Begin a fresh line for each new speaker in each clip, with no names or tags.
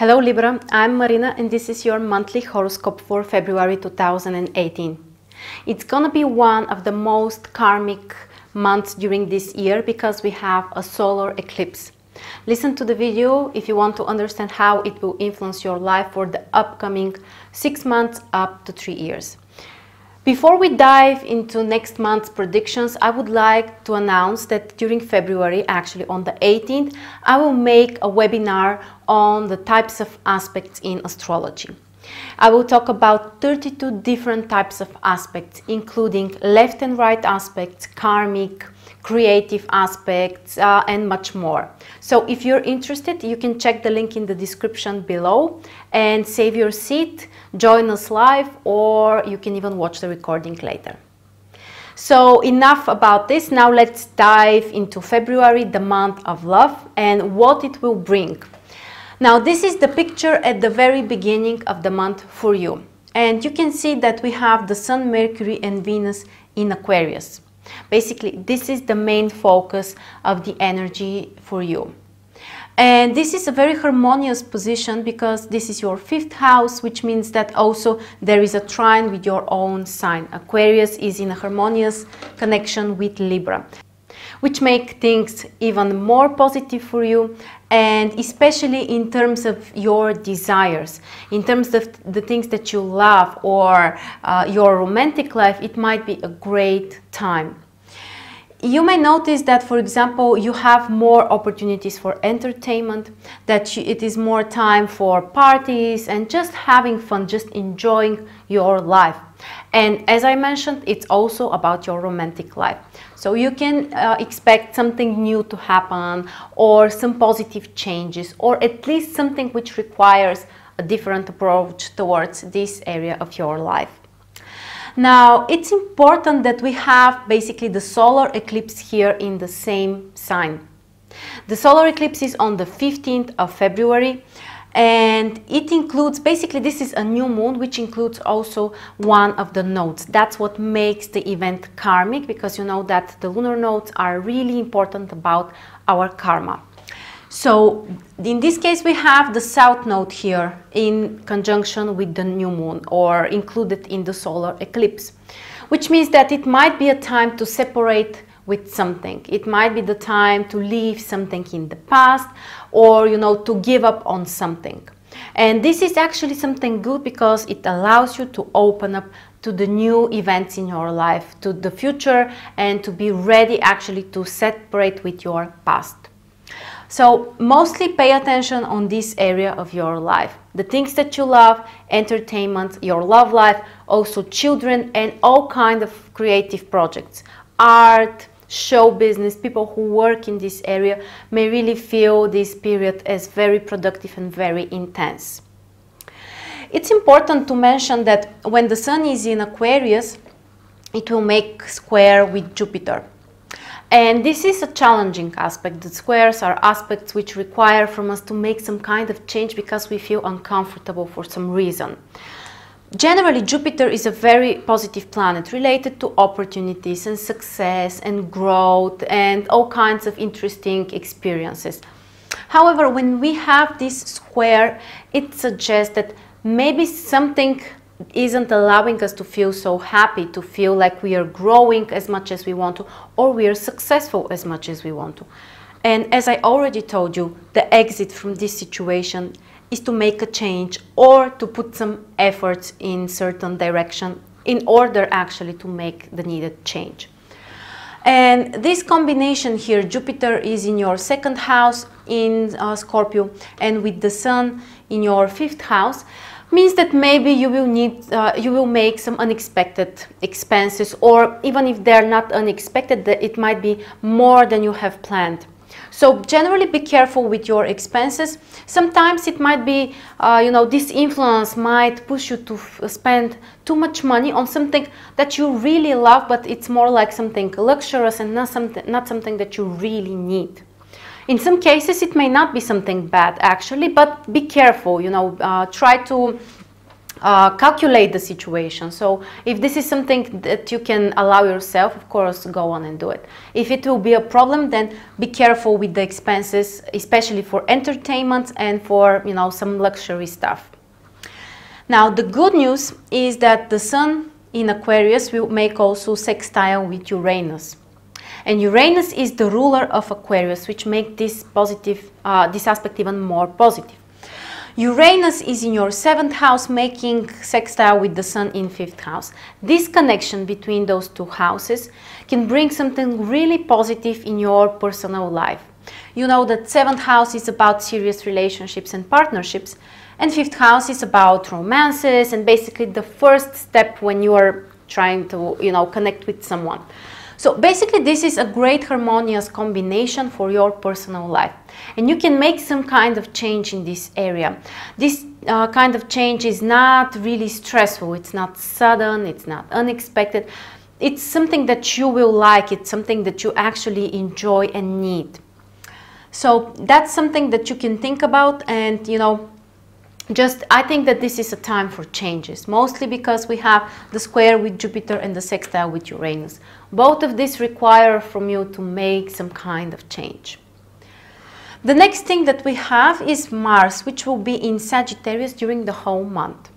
Hello Libra, I'm Marina and this is your monthly horoscope for February 2018. It's gonna be one of the most karmic months during this year because we have a solar eclipse. Listen to the video if you want to understand how it will influence your life for the upcoming six months up to three years. Before we dive into next month's predictions, I would like to announce that during February, actually on the 18th, I will make a webinar on the types of aspects in astrology. I will talk about 32 different types of aspects, including left and right aspects, karmic, creative aspects, uh, and much more. So if you're interested, you can check the link in the description below and save your seat, join us live, or you can even watch the recording later. So enough about this. Now let's dive into February, the month of love, and what it will bring. Now this is the picture at the very beginning of the month for you. And you can see that we have the Sun, Mercury and Venus in Aquarius. Basically, this is the main focus of the energy for you. And this is a very harmonious position because this is your fifth house, which means that also there is a trine with your own sign. Aquarius is in a harmonious connection with Libra, which make things even more positive for you and especially in terms of your desires, in terms of the things that you love or uh, your romantic life, it might be a great time. You may notice that, for example, you have more opportunities for entertainment, that it is more time for parties and just having fun, just enjoying your life. And as I mentioned, it's also about your romantic life. So you can uh, expect something new to happen or some positive changes or at least something which requires a different approach towards this area of your life. Now, it's important that we have basically the solar eclipse here in the same sign. The solar eclipse is on the 15th of February and it includes basically this is a new moon which includes also one of the nodes that's what makes the event karmic because you know that the lunar nodes are really important about our karma so in this case, we have the south node here in conjunction with the new moon or included in the solar eclipse, which means that it might be a time to separate with something. It might be the time to leave something in the past or, you know, to give up on something. And this is actually something good because it allows you to open up to the new events in your life, to the future, and to be ready actually to separate with your past. So mostly pay attention on this area of your life. The things that you love, entertainment, your love life, also children and all kind of creative projects. Art, show business, people who work in this area may really feel this period as very productive and very intense. It's important to mention that when the sun is in Aquarius, it will make square with Jupiter. And this is a challenging aspect. The squares are aspects which require from us to make some kind of change because we feel uncomfortable for some reason. Generally, Jupiter is a very positive planet related to opportunities and success and growth and all kinds of interesting experiences. However, when we have this square, it suggests that maybe something isn't allowing us to feel so happy, to feel like we are growing as much as we want to, or we are successful as much as we want to. And as I already told you, the exit from this situation is to make a change or to put some efforts in certain direction in order actually to make the needed change. And this combination here, Jupiter is in your second house in uh, Scorpio and with the Sun in your fifth house, means that maybe you will need uh, you will make some unexpected expenses or even if they're not unexpected it might be more than you have planned. So generally be careful with your expenses. Sometimes it might be uh, you know this influence might push you to spend too much money on something that you really love but it's more like something luxurious and not something not something that you really need in some cases, it may not be something bad actually, but be careful, you know, uh, try to uh, calculate the situation. So if this is something that you can allow yourself, of course, go on and do it. If it will be a problem, then be careful with the expenses, especially for entertainment and for you know some luxury stuff. Now the good news is that the Sun in Aquarius will make also sextile with Uranus. And Uranus is the ruler of Aquarius, which makes this positive, uh, this aspect even more positive. Uranus is in your seventh house making sextile with the sun in fifth house. This connection between those two houses can bring something really positive in your personal life. You know that seventh house is about serious relationships and partnerships and fifth house is about romances and basically the first step when you are trying to, you know, connect with someone. So basically this is a great harmonious combination for your personal life and you can make some kind of change in this area. This uh, kind of change is not really stressful, it's not sudden, it's not unexpected. It's something that you will like, it's something that you actually enjoy and need. So that's something that you can think about and you know just I think that this is a time for changes, mostly because we have the square with Jupiter and the sextile with Uranus. Both of these require from you to make some kind of change. The next thing that we have is Mars, which will be in Sagittarius during the whole month.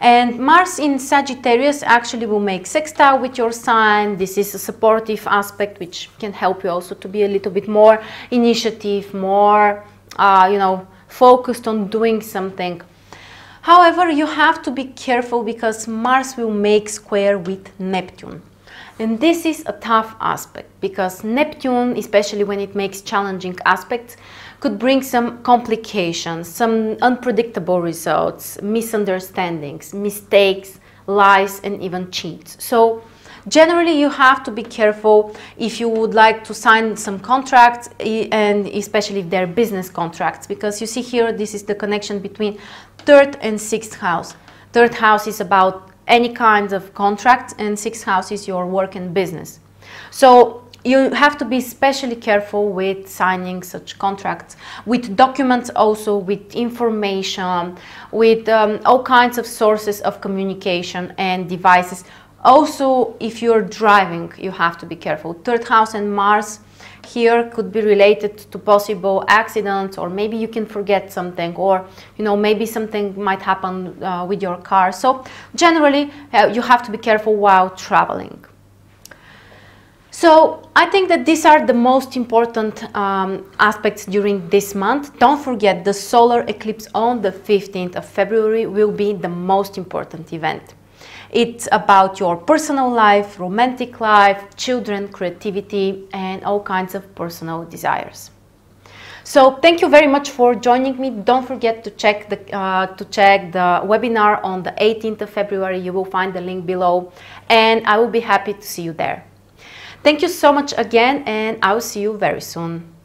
And Mars in Sagittarius actually will make sextile with your sign. This is a supportive aspect which can help you also to be a little bit more initiative, more, uh, you know, focused on doing something. However, you have to be careful because Mars will make square with Neptune. And this is a tough aspect because Neptune, especially when it makes challenging aspects, could bring some complications, some unpredictable results, misunderstandings, mistakes, lies, and even cheats. So Generally, you have to be careful if you would like to sign some contracts and especially if they're business contracts because you see here this is the connection between third and sixth house. Third house is about any kind of contract and sixth house is your work and business. So you have to be especially careful with signing such contracts, with documents also, with information, with um, all kinds of sources of communication and devices also, if you're driving, you have to be careful. Third house and Mars here could be related to possible accidents or maybe you can forget something or you know maybe something might happen uh, with your car so generally uh, you have to be careful while traveling so I think that these are the most important um, aspects during this month. Don't forget the solar eclipse on the 15th of February will be the most important event. It's about your personal life, romantic life, children, creativity, and all kinds of personal desires. So thank you very much for joining me. Don't forget to check the uh, to check the webinar on the 18th of February. You will find the link below, and I will be happy to see you there. Thank you so much again, and I will see you very soon.